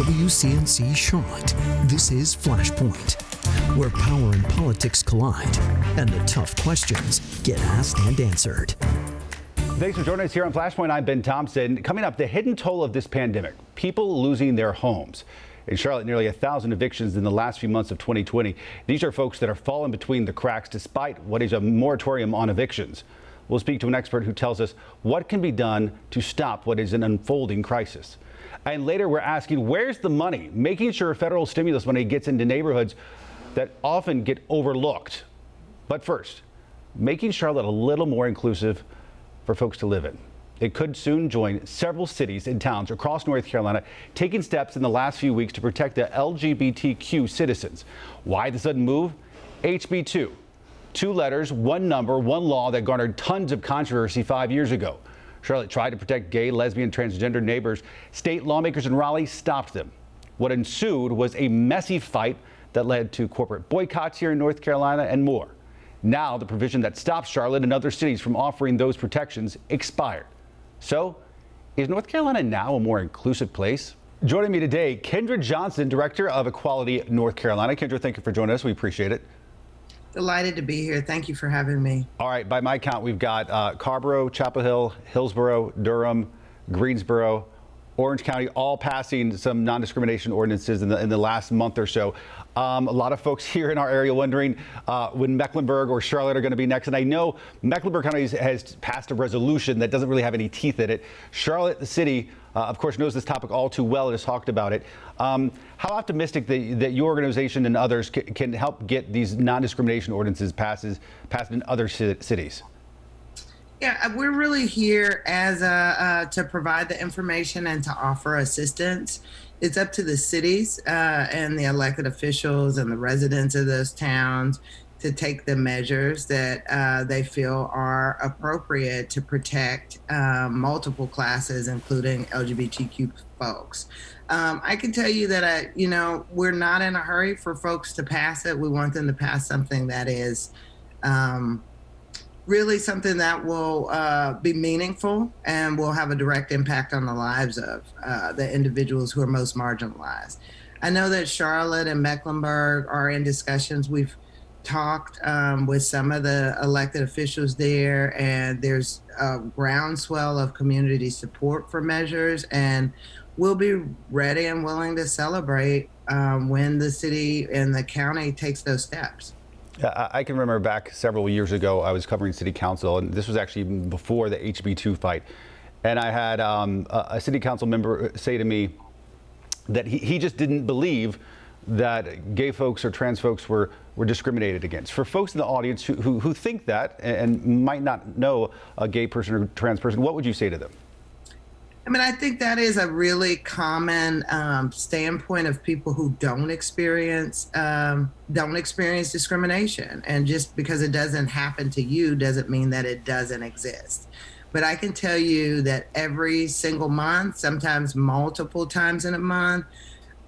WCNC Charlotte. This is Flashpoint, where power and politics collide and the tough questions get asked and answered. Thanks for joining us here on Flashpoint. I'm Ben Thompson. Coming up, the hidden toll of this pandemic people losing their homes. In Charlotte, nearly a thousand evictions in the last few months of 2020. These are folks that are falling between the cracks despite what is a moratorium on evictions. We'll speak to an expert who tells us what can be done to stop what is an unfolding crisis. And later, we're asking where's the money? Making sure federal stimulus money gets into neighborhoods that often get overlooked. But first, making Charlotte a little more inclusive for folks to live in. It could soon join several cities and towns across North Carolina taking steps in the last few weeks to protect the LGBTQ citizens. Why the sudden move? HB2. Two letters, one number, one law that garnered tons of controversy five years ago. Charlotte tried to protect gay, lesbian, transgender neighbors. State lawmakers in Raleigh stopped them. What ensued was a messy fight that led to corporate boycotts here in North Carolina and more. Now, the provision that stops Charlotte and other cities from offering those protections expired. So, is North Carolina now a more inclusive place? Joining me today, Kendra Johnson, Director of Equality North Carolina. Kendra, thank you for joining us. We appreciate it. Delighted to be here. Thank you for having me. All right, by my count, we've got uh, Carrboro, Chapel Hill, Hillsborough, Durham, Greensboro, Orange County, all passing some non-discrimination ordinances in the, in the last month or so. Um, a lot of folks here in our area wondering uh, when Mecklenburg or Charlotte are going to be next. And I know Mecklenburg County has passed a resolution that doesn't really have any teeth in it. Charlotte, the city, uh, of course, knows this topic all too well and has talked about it. Um, how optimistic that, that, your organization and others can, can help get these non-discrimination ordinances passes, passed in other cities? Yeah, uh, we're really here as a, uh, to provide the information and to offer assistance. It's up to the cities uh, and the elected officials and the residents of those towns to take the measures that uh, they feel are appropriate to protect um, multiple classes, including LGBTQ folks. Um, I can tell you that I, you know, we're not in a hurry for folks to pass it. We want them to pass something that is um, really something that will uh, be meaningful and will have a direct impact on the lives of uh, the individuals who are most marginalized. I know that Charlotte and Mecklenburg are in discussions. We've talked um, with some of the elected officials there, and there's a groundswell of community support for measures. And we'll be ready and willing to celebrate um, when the city and the county takes those steps. I can remember back several years ago, I was covering city council, and this was actually before the HB2 fight. And I had um, a, city council member say to me that he, he just didn't believe that gay folks or trans folks were, were discriminated against. For folks in the audience who, who, who think that and might not know a gay person or trans person, what would you say to them? I mean, I think that is a really common um, standpoint of people who don't experience um, don't experience discrimination, and just because it doesn't happen to you doesn't mean that it doesn't exist. But I can tell you that every single month, sometimes multiple times in a month,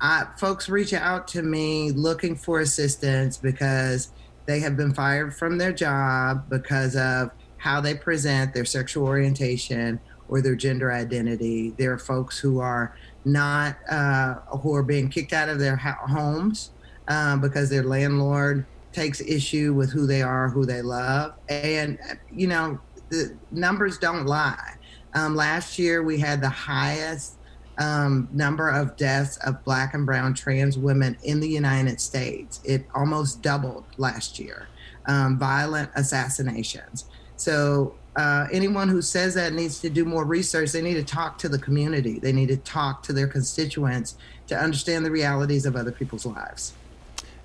I, folks reach out to me looking for assistance because they have been fired from their job because of how they present their sexual orientation or their gender identity. There are folks who are not, uh, who are being kicked out of their homes uh, because their landlord takes issue with who they are, who they love. And, you know, the numbers don't lie. Um, last year, we had the highest um, number of deaths of Black and Brown trans women in the United States. It almost doubled last year. Um, violent assassinations. So uh, anyone who says that needs to do more research. They need to talk to the community. They need to talk to their constituents to understand the realities of other people's lives.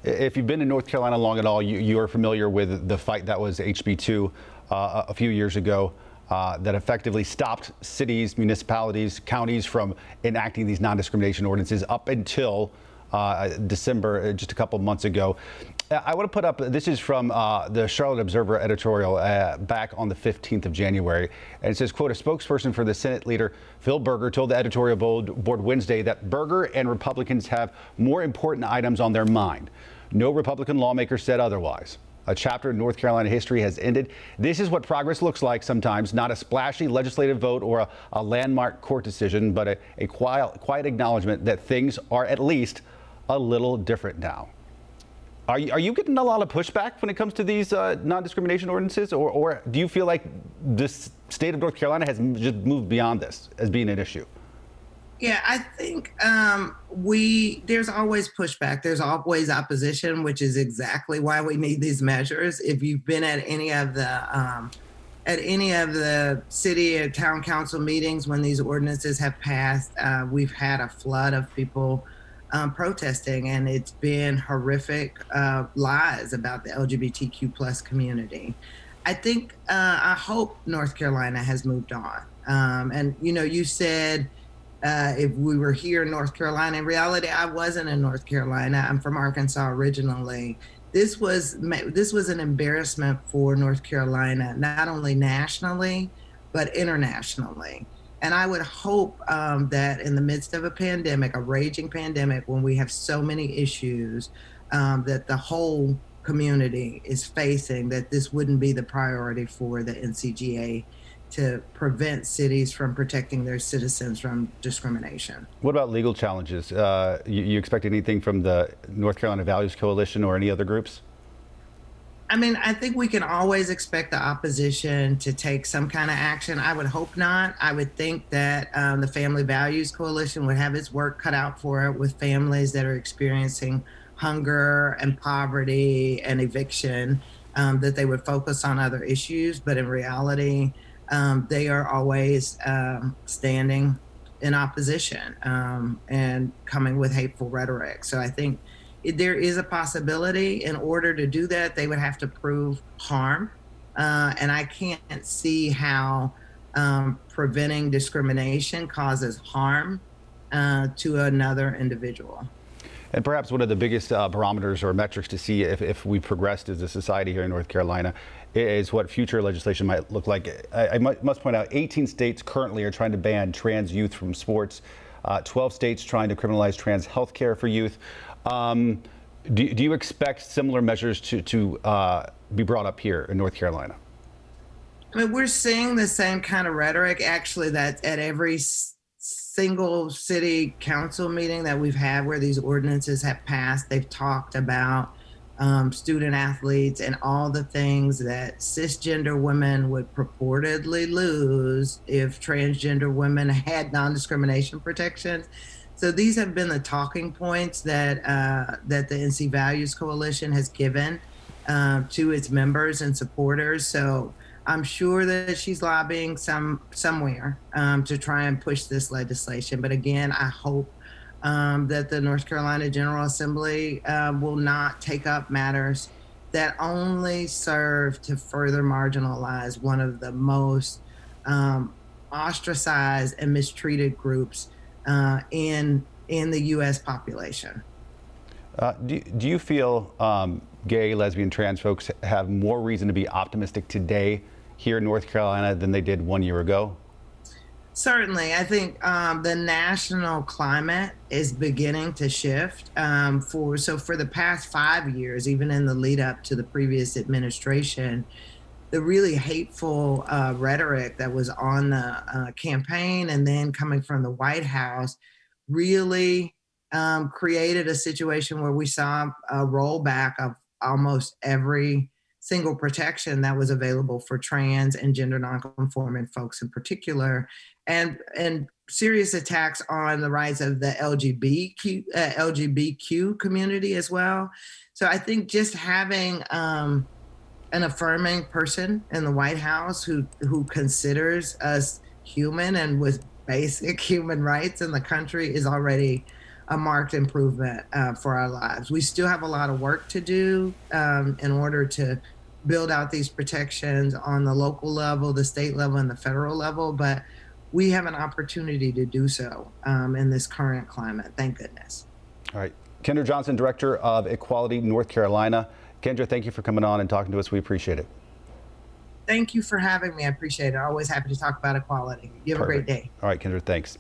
If you've been in North Carolina long at all, you, you are familiar with the fight that was HB2 uh, a few years ago. Uh, that effectively stopped cities, municipalities, counties from enacting these non-discrimination ordinances up until uh, December, uh, just a couple months ago. I want to put up, this is from uh, the Charlotte Observer editorial uh, back on the 15th of January. And it says, quote, a spokesperson for the Senate leader, Phil Berger, told the editorial board Wednesday that Berger and Republicans have more important items on their mind. No Republican lawmaker said otherwise. A chapter in North Carolina history has ended. This is what progress looks like sometimes, not a splashy legislative vote or a, a landmark court decision, but a, a quiet, quiet acknowledgement that things are at least a little different now. Are you, are you getting a lot of pushback when it comes to these uh, non-discrimination ordinances, or, or do you feel like this state of North Carolina has just moved beyond this as being an issue? Yeah, I think um, we there's always pushback. There's always opposition, which is exactly why we need these measures. If you've been at any of the um, at any of the city or town council meetings when these ordinances have passed, uh, we've had a flood of people um, protesting, and it's been horrific uh, lies about the LGBTQ plus community. I think uh, I hope North Carolina has moved on. Um, and you know, you said uh, if we were here in North Carolina. In reality, I wasn't in North Carolina. I'm from Arkansas originally. This was this was an embarrassment for North Carolina, not only nationally but internationally. And I would hope um, that in the midst of a pandemic, a raging pandemic, when we have so many issues um, that the whole community is facing, that this wouldn't be the priority for the NCGA to prevent cities from protecting their citizens from discrimination. What about legal challenges? Uh, you, you, expect anything from the North Carolina Values Coalition or any other groups? I mean, I think we can always expect the opposition to take some kind of action. I would hope not. I would think that um, the Family Values Coalition would have its work cut out for it with families that are experiencing hunger and poverty and eviction, um, that they would focus on other issues. But in reality, um, they are always um, standing in opposition um, and coming with hateful rhetoric. So I think there is a possibility. In order to do that, they would have to prove harm, uh, and I can't see how um, preventing discrimination causes harm uh, to another individual. And perhaps one of the biggest uh, barometers or metrics to see if, if we progressed as a society here in North Carolina is what future legislation might look like. I, I must point out 18 states currently are trying to ban trans youth from sports, uh, 12 states trying to criminalize trans health care for youth. Um, do, do, you expect similar measures to, to uh, be brought up here in North Carolina? I mean, we're seeing the same kind of rhetoric actually that at every single city council meeting that we've had where these ordinances have passed, they've talked about um, student athletes and all the things that cisgender women would purportedly lose if transgender women had non-discrimination protections. So these have been the talking points that uh, that the NC Values Coalition has given uh, to its members and supporters. So I'm sure that she's lobbying some somewhere um, to try and push this legislation. But again, I hope um, that the North Carolina General Assembly uh, will not take up matters that only serve to further marginalize one of the most um, ostracized and mistreated groups uh, in in the U.S. population. Uh, do, do you feel um, gay, lesbian, trans folks have more reason to be optimistic today here in North Carolina than they did one year ago? Certainly, I think um, the national climate is beginning to shift. Um, for so for the past five years, even in the lead up to the previous administration, the really hateful uh, rhetoric that was on the uh, campaign and then coming from the White House really um, created a situation where we saw a rollback of almost every single protection that was available for trans and gender nonconforming folks in particular, and and serious attacks on the rights of the LGBTQ uh, LGBTQ community as well. So I think just having um, an affirming person in the White House who who considers us human and with basic human rights in the country is already a marked improvement uh, for our lives. We still have a lot of work to do um, in order to build out these protections on the local level, the state level, and the federal level. But we have an opportunity to do so um, in this current climate. Thank goodness. All right. Kendra Johnson, Director of Equality North Carolina. Kendra, thank you for coming on and talking to us. We appreciate it. Thank you for having me. I appreciate it. Always happy to talk about equality. You have Perfect. a great day. All right, Kendra, thanks.